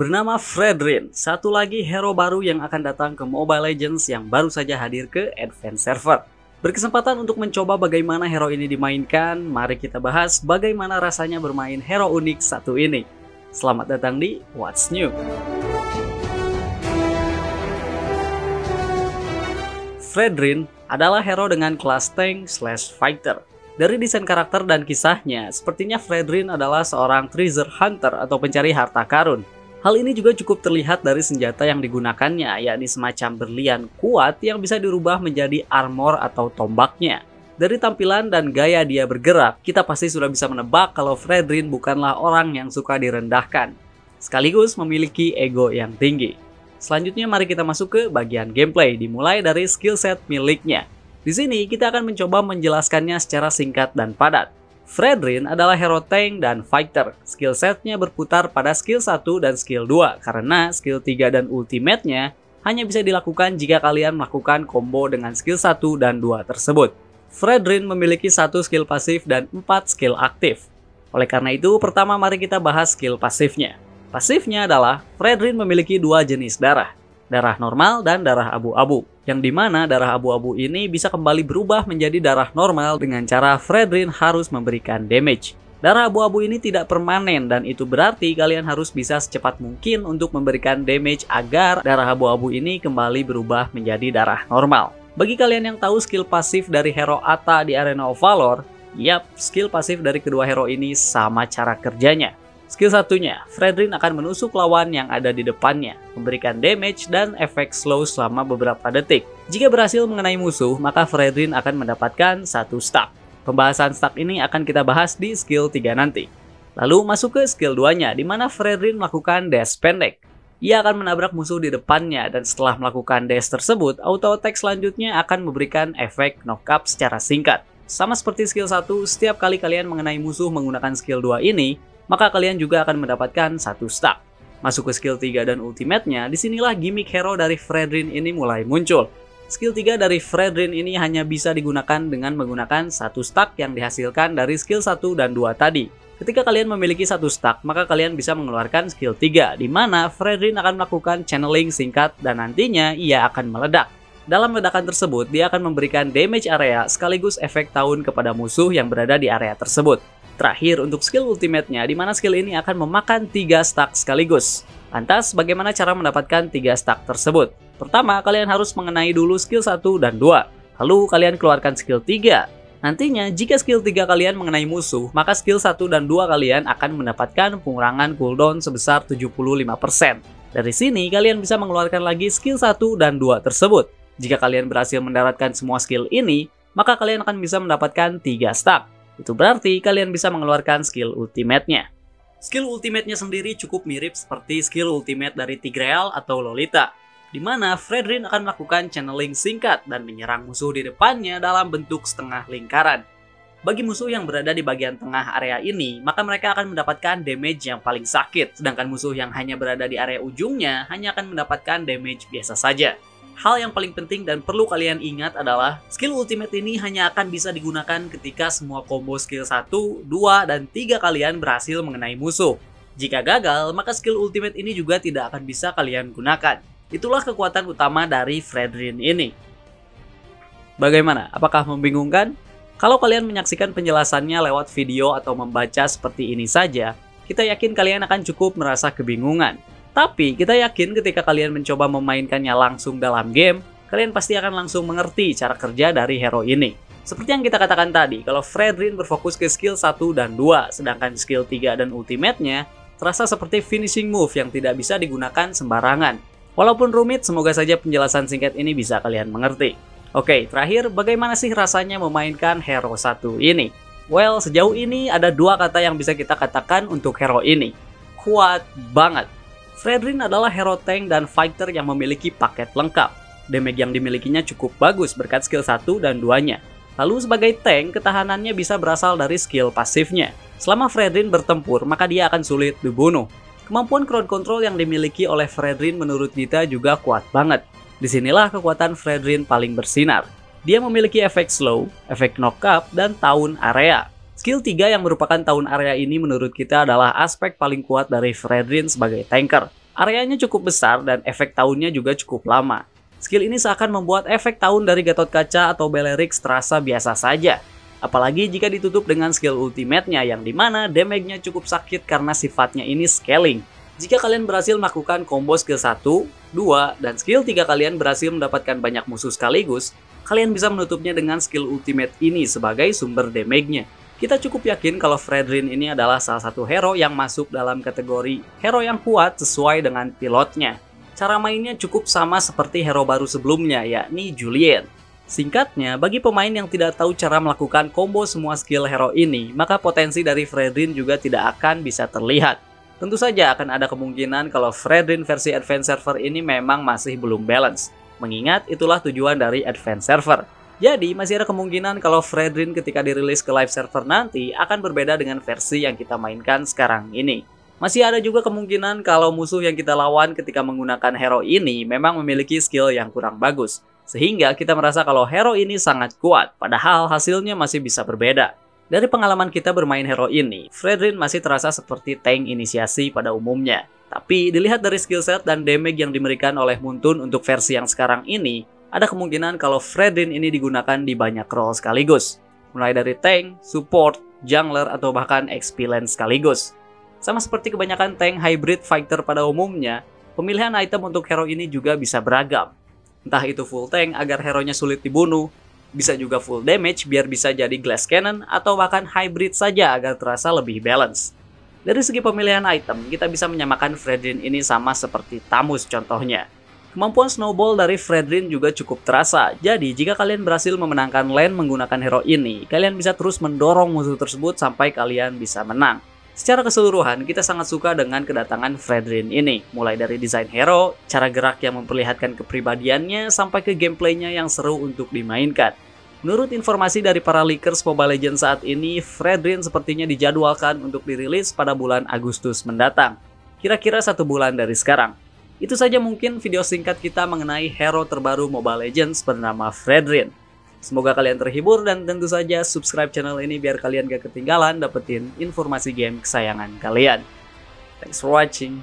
Bernama Fredrin, satu lagi hero baru yang akan datang ke Mobile Legends yang baru saja hadir ke Advanced Server. Berkesempatan untuk mencoba bagaimana hero ini dimainkan, mari kita bahas bagaimana rasanya bermain hero unik satu ini. Selamat datang di What's New. Fredrin adalah hero dengan kelas tank slash fighter. Dari desain karakter dan kisahnya, sepertinya Fredrin adalah seorang treasure hunter atau pencari harta karun Hal ini juga cukup terlihat dari senjata yang digunakannya, yakni semacam berlian kuat yang bisa dirubah menjadi armor atau tombaknya. Dari tampilan dan gaya dia bergerak, kita pasti sudah bisa menebak kalau Fredrin bukanlah orang yang suka direndahkan, sekaligus memiliki ego yang tinggi. Selanjutnya mari kita masuk ke bagian gameplay, dimulai dari skill set miliknya. Di sini kita akan mencoba menjelaskannya secara singkat dan padat. Fredrin adalah hero tank dan fighter. Skill setnya berputar pada skill 1 dan skill 2 karena skill 3 dan ultimate-nya hanya bisa dilakukan jika kalian melakukan combo dengan skill 1 dan 2 tersebut. Fredrin memiliki satu skill pasif dan 4 skill aktif. Oleh karena itu, pertama mari kita bahas skill pasifnya. Pasifnya adalah Fredrin memiliki dua jenis darah, darah normal dan darah abu-abu yang di mana darah abu-abu ini bisa kembali berubah menjadi darah normal dengan cara Fredrin harus memberikan damage. Darah abu-abu ini tidak permanen dan itu berarti kalian harus bisa secepat mungkin untuk memberikan damage agar darah abu-abu ini kembali berubah menjadi darah normal. Bagi kalian yang tahu skill pasif dari hero Ata di Arena of Valor, yap, skill pasif dari kedua hero ini sama cara kerjanya. Skill satunya, Fredrin akan menusuk lawan yang ada di depannya, memberikan damage dan efek slow selama beberapa detik. Jika berhasil mengenai musuh, maka Fredrin akan mendapatkan satu stack. Pembahasan stack ini akan kita bahas di skill 3 nanti. Lalu masuk ke skill 2-nya, di mana Fredrin melakukan dash pendek. Ia akan menabrak musuh di depannya dan setelah melakukan dash tersebut, auto attack selanjutnya akan memberikan efek knock secara singkat. Sama seperti skill 1, setiap kali kalian mengenai musuh menggunakan skill 2 ini, maka kalian juga akan mendapatkan satu stack. Masuk ke skill 3 dan ultimate-nya, di sinilah gimmick hero dari Fredrin ini mulai muncul. Skill 3 dari Fredrin ini hanya bisa digunakan dengan menggunakan satu stack yang dihasilkan dari skill 1 dan 2 tadi. Ketika kalian memiliki satu stack, maka kalian bisa mengeluarkan skill 3, di mana Fredrin akan melakukan channeling singkat dan nantinya ia akan meledak. Dalam ledakan tersebut, dia akan memberikan damage area sekaligus efek tahun kepada musuh yang berada di area tersebut. Terakhir untuk skill ultimate-nya, di mana skill ini akan memakan 3 stack sekaligus. Lantas, bagaimana cara mendapatkan 3 stack tersebut? Pertama, kalian harus mengenai dulu skill 1 dan 2. Lalu, kalian keluarkan skill 3. Nantinya, jika skill 3 kalian mengenai musuh, maka skill 1 dan 2 kalian akan mendapatkan pengurangan cooldown sebesar 75%. Dari sini, kalian bisa mengeluarkan lagi skill 1 dan 2 tersebut. Jika kalian berhasil mendaratkan semua skill ini, maka kalian akan bisa mendapatkan 3 stack. Itu berarti kalian bisa mengeluarkan skill ultimate-nya. Skill ultimate-nya sendiri cukup mirip seperti skill ultimate dari Tigreal atau Lolita, di mana Fredrin akan melakukan channeling singkat dan menyerang musuh di depannya dalam bentuk setengah lingkaran. Bagi musuh yang berada di bagian tengah area ini, maka mereka akan mendapatkan damage yang paling sakit, sedangkan musuh yang hanya berada di area ujungnya hanya akan mendapatkan damage biasa saja. Hal yang paling penting dan perlu kalian ingat adalah skill ultimate ini hanya akan bisa digunakan ketika semua combo skill 1, 2, dan 3 kalian berhasil mengenai musuh. Jika gagal, maka skill ultimate ini juga tidak akan bisa kalian gunakan. Itulah kekuatan utama dari Fredrin ini. Bagaimana? Apakah membingungkan? Kalau kalian menyaksikan penjelasannya lewat video atau membaca seperti ini saja, kita yakin kalian akan cukup merasa kebingungan. Tapi kita yakin ketika kalian mencoba memainkannya langsung dalam game, kalian pasti akan langsung mengerti cara kerja dari hero ini. Seperti yang kita katakan tadi, kalau Fredrin berfokus ke skill 1 dan 2, sedangkan skill 3 dan ultimate-nya terasa seperti finishing move yang tidak bisa digunakan sembarangan. Walaupun rumit, semoga saja penjelasan singkat ini bisa kalian mengerti. Oke, terakhir, bagaimana sih rasanya memainkan hero 1 ini? Well, sejauh ini ada dua kata yang bisa kita katakan untuk hero ini. Kuat banget. Fredrin adalah hero tank dan fighter yang memiliki paket lengkap. Damage yang dimilikinya cukup bagus berkat skill 1 dan 2-nya. Lalu sebagai tank, ketahanannya bisa berasal dari skill pasifnya. Selama Fredrin bertempur, maka dia akan sulit dibunuh. Kemampuan crowd control yang dimiliki oleh Fredrin menurut kita juga kuat banget. Di sinilah kekuatan Fredrin paling bersinar. Dia memiliki efek slow, efek knock up, dan tahun area. Skill 3 yang merupakan tahun area ini menurut kita adalah aspek paling kuat dari Fredrin sebagai tanker. Areanya cukup besar dan efek tahunnya juga cukup lama. Skill ini seakan membuat efek tahun dari Gatot Kaca atau Belerix terasa biasa saja. Apalagi jika ditutup dengan skill ultimate-nya yang di mana damage-nya cukup sakit karena sifatnya ini scaling. Jika kalian berhasil melakukan combo skill 1, 2, dan skill 3 kalian berhasil mendapatkan banyak musuh sekaligus, kalian bisa menutupnya dengan skill ultimate ini sebagai sumber damage-nya. Kita cukup yakin kalau Fredrin ini adalah salah satu hero yang masuk dalam kategori hero yang kuat sesuai dengan pilotnya cara mainnya cukup sama seperti hero baru sebelumnya, yakni Julian. Singkatnya, bagi pemain yang tidak tahu cara melakukan combo semua skill hero ini, maka potensi dari Fredrin juga tidak akan bisa terlihat. Tentu saja akan ada kemungkinan kalau Fredrin versi Advanced Server ini memang masih belum balance, mengingat itulah tujuan dari Advanced Server. Jadi, masih ada kemungkinan kalau Fredrin ketika dirilis ke live server nanti akan berbeda dengan versi yang kita mainkan sekarang ini. Masih ada juga kemungkinan kalau musuh yang kita lawan ketika menggunakan hero ini memang memiliki skill yang kurang bagus. Sehingga kita merasa kalau hero ini sangat kuat, padahal hasilnya masih bisa berbeda. Dari pengalaman kita bermain hero ini, Fredrin masih terasa seperti tank inisiasi pada umumnya. Tapi dilihat dari skill set dan damage yang diberikan oleh Muntun untuk versi yang sekarang ini, ada kemungkinan kalau Fredrin ini digunakan di banyak role sekaligus. Mulai dari tank, support, jungler, atau bahkan XP lane sekaligus. Sama seperti kebanyakan tank hybrid fighter pada umumnya, pemilihan item untuk hero ini juga bisa beragam. Entah itu full tank agar hero-nya sulit dibunuh, bisa juga full damage biar bisa jadi glass cannon, atau bahkan hybrid saja agar terasa lebih balance. Dari segi pemilihan item, kita bisa menyamakan Fredrin ini sama seperti Tamus contohnya. Kemampuan snowball dari Fredrin juga cukup terasa, jadi jika kalian berhasil memenangkan lane menggunakan hero ini, kalian bisa terus mendorong musuh tersebut sampai kalian bisa menang. Secara keseluruhan, kita sangat suka dengan kedatangan Fredrin ini, mulai dari desain hero, cara gerak yang memperlihatkan kepribadiannya, sampai ke gameplaynya yang seru untuk dimainkan. Menurut informasi dari para leakers Mobile Legends saat ini, Fredrin sepertinya dijadwalkan untuk dirilis pada bulan Agustus mendatang. Kira-kira satu bulan dari sekarang. Itu saja mungkin video singkat kita mengenai hero terbaru Mobile Legends bernama Fredrin. Semoga kalian terhibur dan tentu saja subscribe channel ini biar kalian gak ketinggalan dapetin informasi game kesayangan kalian. Thanks for watching.